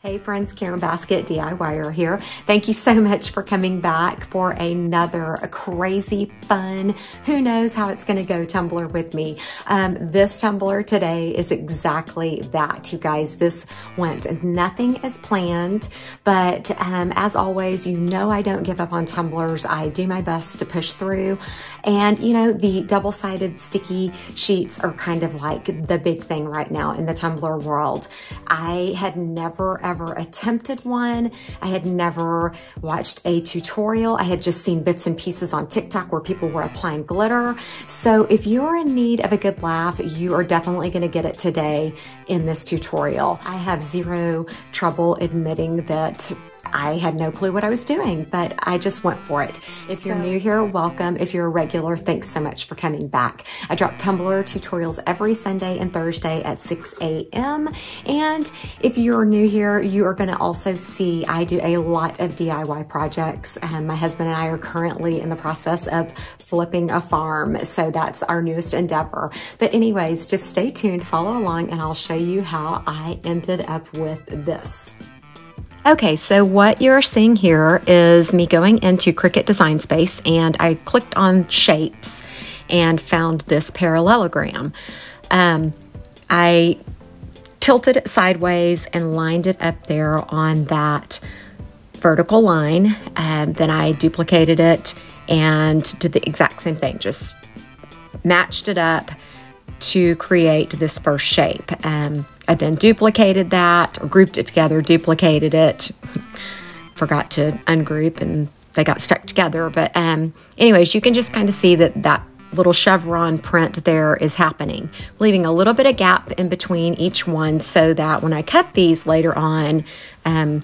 Hey friends, Karen Baskett DIYer here. Thank you so much for coming back for another crazy, fun, who knows how it's gonna go tumbler with me. Um, this tumbler today is exactly that, you guys. This went nothing as planned, but um, as always, you know I don't give up on tumblers. I do my best to push through. And you know, the double-sided sticky sheets are kind of like the big thing right now in the tumbler world. I had never ever attempted one. I had never watched a tutorial. I had just seen bits and pieces on TikTok where people were applying glitter. So if you're in need of a good laugh, you are definitely gonna get it today in this tutorial. I have zero trouble admitting that I had no clue what I was doing, but I just went for it. If you're so, new here, welcome. If you're a regular, thanks so much for coming back. I drop tumbler tutorials every Sunday and Thursday at 6 a.m. And if you're new here, you are gonna also see I do a lot of DIY projects. And my husband and I are currently in the process of flipping a farm. So that's our newest endeavor. But anyways, just stay tuned, follow along, and I'll show you how I ended up with this. Okay, so what you're seeing here is me going into Cricut Design Space and I clicked on shapes and found this parallelogram. Um, I tilted it sideways and lined it up there on that vertical line. Um, then I duplicated it and did the exact same thing, just matched it up to create this first shape. Um, I then duplicated that or grouped it together, duplicated it, forgot to ungroup and they got stuck together. But um, anyways, you can just kind of see that that little chevron print there is happening, leaving a little bit of gap in between each one so that when I cut these later on, um,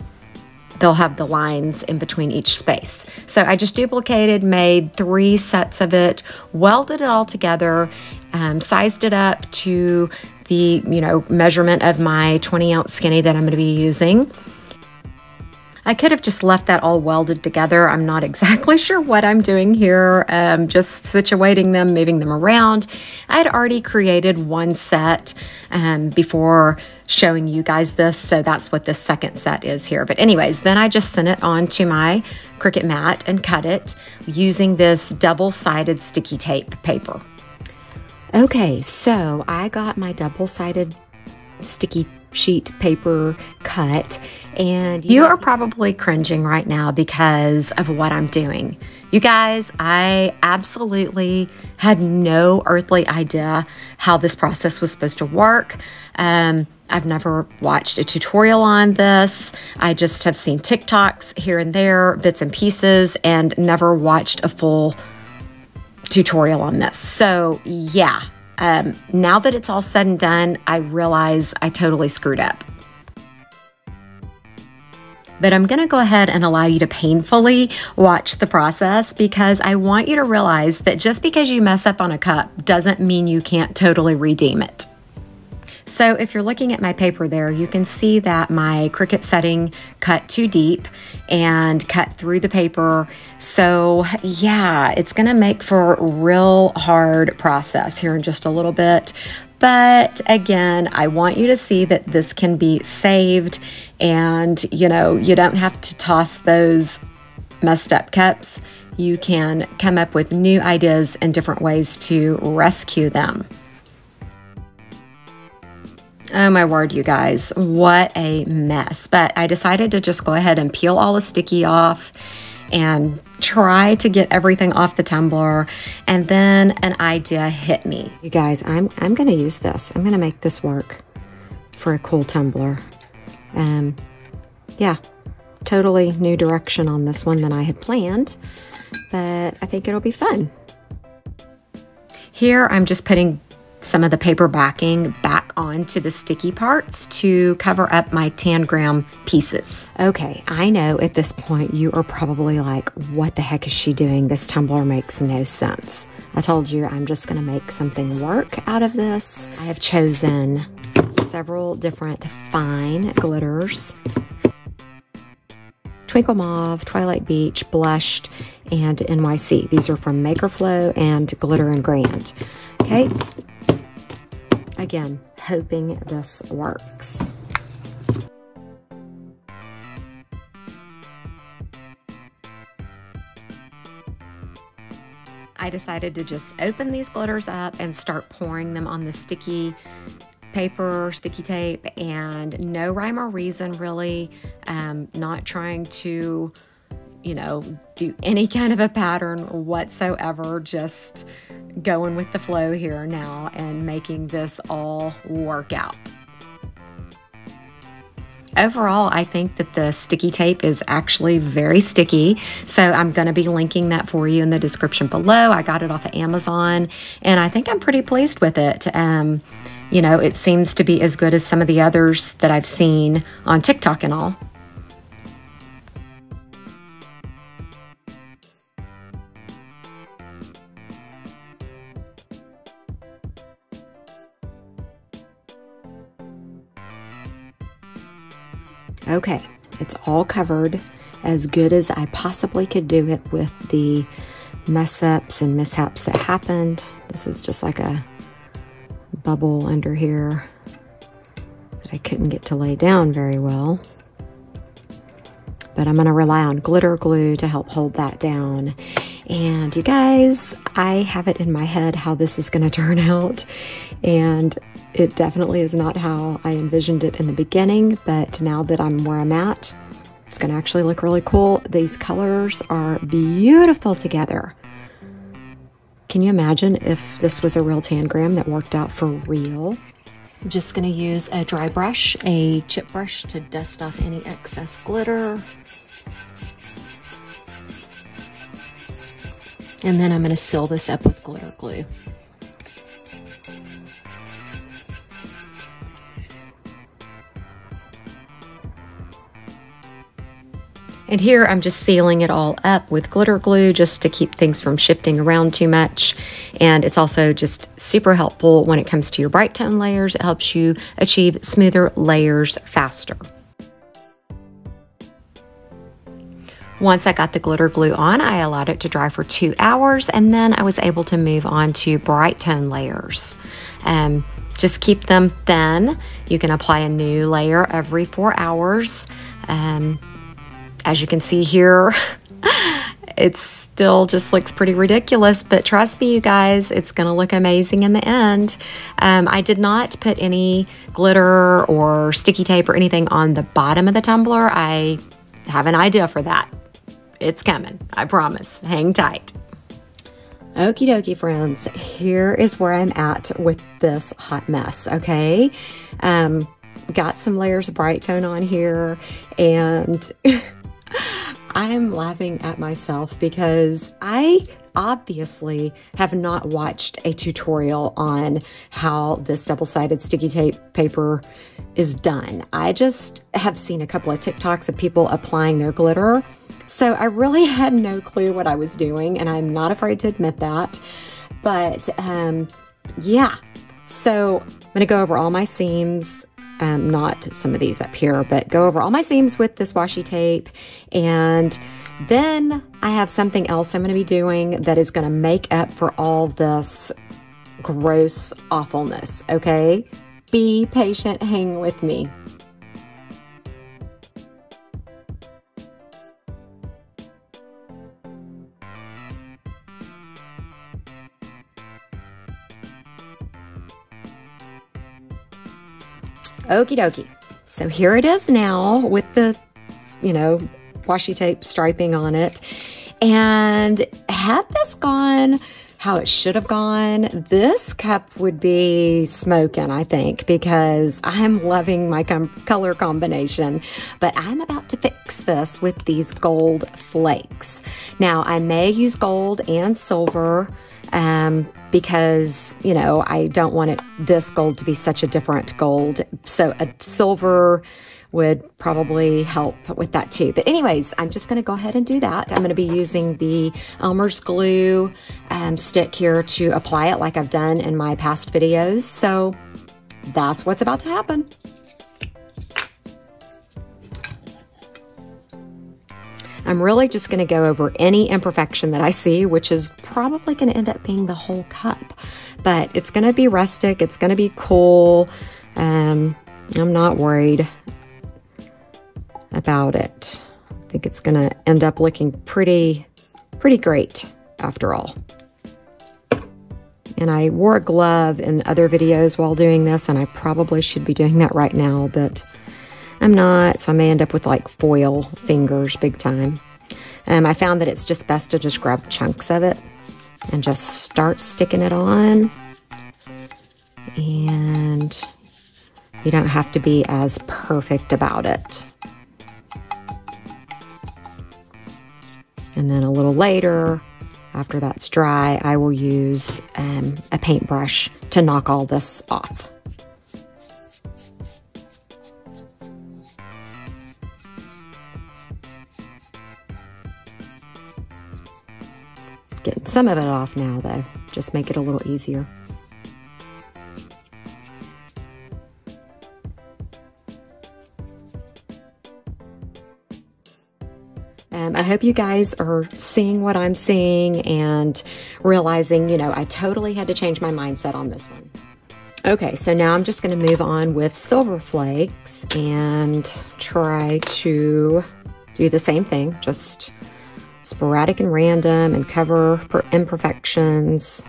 they'll have the lines in between each space. So I just duplicated, made three sets of it, welded it all together, um, sized it up to the you know measurement of my 20 ounce skinny that I'm going to be using. I could have just left that all welded together. I'm not exactly sure what I'm doing here, um, just situating them, moving them around. I had already created one set um, before showing you guys this, so that's what this second set is here. But anyways, then I just sent it on to my Cricut mat and cut it using this double-sided sticky tape paper. Okay, so I got my double-sided sticky sheet paper cut and you are probably cringing right now because of what I'm doing. You guys, I absolutely had no earthly idea how this process was supposed to work. Um, I've never watched a tutorial on this. I just have seen TikToks here and there, bits and pieces, and never watched a full tutorial on this. So, yeah, um, now that it's all said and done, I realize I totally screwed up. But I'm going to go ahead and allow you to painfully watch the process because I want you to realize that just because you mess up on a cup doesn't mean you can't totally redeem it. So if you're looking at my paper there, you can see that my Cricut setting cut too deep and cut through the paper. So yeah, it's gonna make for a real hard process here in just a little bit. But again, I want you to see that this can be saved and you know, you don't have to toss those messed up cups. You can come up with new ideas and different ways to rescue them. Oh my word, you guys, what a mess. But I decided to just go ahead and peel all the sticky off and try to get everything off the tumbler. And then an idea hit me. You guys, I'm, I'm gonna use this. I'm gonna make this work for a cool tumbler. Um, yeah, totally new direction on this one than I had planned, but I think it'll be fun. Here, I'm just putting some of the paper backing back onto the sticky parts to cover up my tangram pieces. Okay, I know at this point you are probably like, what the heck is she doing? This tumbler makes no sense. I told you I'm just gonna make something work out of this. I have chosen several different fine glitters. Twinkle Mauve, Twilight Beach, Blushed, and NYC. These are from MakerFlo and Glitter N Grand. Okay, Again, hoping this works. I decided to just open these glitters up and start pouring them on the sticky paper, sticky tape, and no rhyme or reason really. Um, not trying to, you know, do any kind of a pattern whatsoever, just going with the flow here now and making this all work out. Overall, I think that the sticky tape is actually very sticky. So I'm going to be linking that for you in the description below. I got it off of Amazon and I think I'm pretty pleased with it. Um, you know, it seems to be as good as some of the others that I've seen on TikTok and all. Okay, it's all covered as good as I possibly could do it with the mess ups and mishaps that happened. This is just like a bubble under here that I couldn't get to lay down very well. But I'm going to rely on glitter glue to help hold that down. And you guys, I have it in my head how this is going to turn out. And it definitely is not how I envisioned it in the beginning. But now that I'm where I'm at, it's going to actually look really cool. These colors are beautiful together. Can you imagine if this was a real tangram that worked out for real? I'm just going to use a dry brush, a chip brush to dust off any excess glitter. And then I'm going to seal this up with glitter glue. And here I'm just sealing it all up with glitter glue just to keep things from shifting around too much. And it's also just super helpful when it comes to your Brite Tone layers. It helps you achieve smoother layers faster. Once I got the glitter glue on, I allowed it to dry for two hours and then I was able to move on to Brite Tone layers. Um, just keep them thin. You can apply a new layer every four hours. Um, as you can see here, it still just looks pretty ridiculous, but trust me, you guys, it's going to look amazing in the end. Um, I did not put any glitter or sticky tape or anything on the bottom of the tumbler. I have an idea for that. It's coming, I promise. Hang tight. Okie dokie, friends. Here is where I'm at with this hot mess, okay? Um, got some layers of Brite Tone on here, and I'm laughing at myself because I obviously have not watched a tutorial on how this double-sided sticky tape paper is done. I just have seen a couple of TikToks of people applying their glitter. So I really had no clue what I was doing and I'm not afraid to admit that. But um, yeah, so I'm gonna go over all my seams um, not some of these up here, but go over all my seams with this washi tape. And then I have something else I'm going to be doing that is going to make up for all this gross awfulness, okay? Be patient, hang with me. Okie dokie. So here it is now with the, you know, washi tape striping on it. And had this gone how it should have gone, this cup would be smoking, I think, because I'm loving my com color combination. But I'm about to fix this with these gold flakes. Now, I may use gold and silver um, because, you know, I don't want it, this gold to be such a different gold. So a silver would probably help with that too. But anyways, I'm just going to go ahead and do that. I'm going to be using the Elmer's glue um, stick here to apply it like I've done in my past videos. So that's what's about to happen. I'm really just going to go over any imperfection that I see, which is probably going to end up being the whole cup. But it's going to be rustic. It's going to be cool. Um, I'm not worried about it. I think it's going to end up looking pretty, pretty great after all. And I wore a glove in other videos while doing this, and I probably should be doing that right now, but I'm not, so I may end up with like foil fingers big time. Um, I found that it's just best to just grab chunks of it and just start sticking it on. And you don't have to be as perfect about it. And then a little later, after that's dry, I will use um, a paintbrush to knock all this off. Getting some of it off now though, just make it a little easier. Hope you guys are seeing what I'm seeing and realizing, you know, I totally had to change my mindset on this one. Okay, so now I'm just going to move on with silver flakes and try to do the same thing, just sporadic and random and cover imperfections.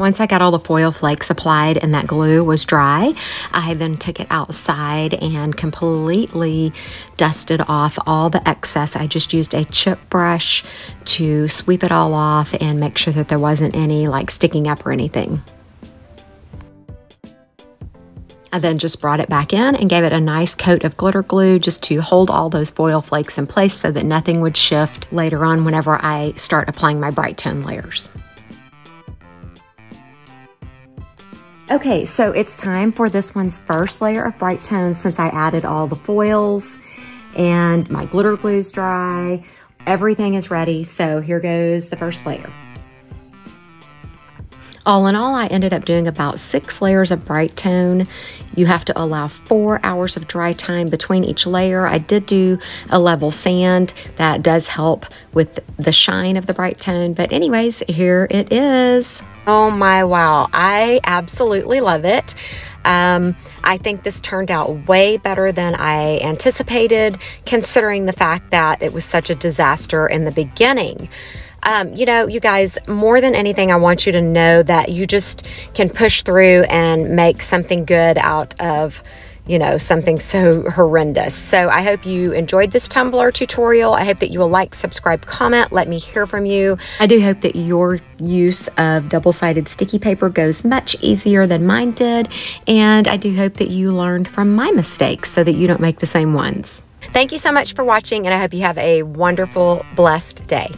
Once I got all the foil flakes applied and that glue was dry, I then took it outside and completely dusted off all the excess. I just used a chip brush to sweep it all off and make sure that there wasn't any like sticking up or anything. I then just brought it back in and gave it a nice coat of glitter glue just to hold all those foil flakes in place so that nothing would shift later on whenever I start applying my Brite Tone layers. Okay, so it's time for this one's first layer of Brite Tones since I added all the foils and my glitter glue's dry. Everything is ready, so here goes the first layer. All in all, I ended up doing about six layers of Brite Tone. You have to allow four hours of dry time between each layer. I did do a level sand. That does help with the shine of the Brite Tone. But anyways, here it is. Oh my wow, I absolutely love it. Um, I think this turned out way better than I anticipated, considering the fact that it was such a disaster in the beginning. Um, you know, you guys, more than anything, I want you to know that you just can push through and make something good out of you know, something so horrendous. So I hope you enjoyed this tumbler tutorial. I hope that you will like, subscribe, comment. Let me hear from you. I do hope that your use of double-sided sticky paper goes much easier than mine did. And I do hope that you learned from my mistakes so that you don't make the same ones. Thank you so much for watching, and I hope you have a wonderful, blessed day.